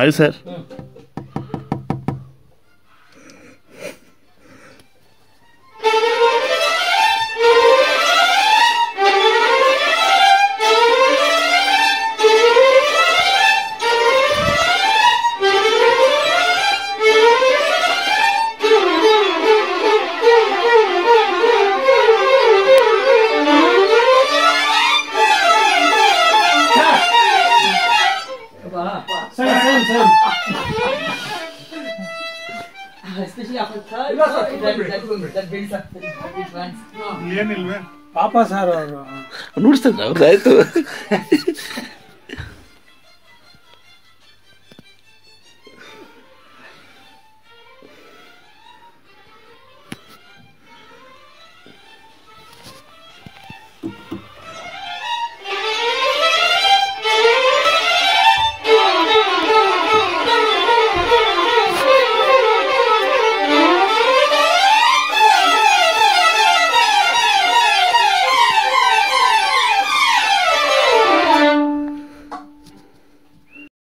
Hi, sir. Hmm. Hi sir Especially after third, that, that, that, that builds up the it runs. ಏನಿಲ್ವೇ ಪಾಪ sir ಅವರು ನುಡಿಸ್ತಾರೆ ಅವ್ರದ್ದು ಆಯ್ತು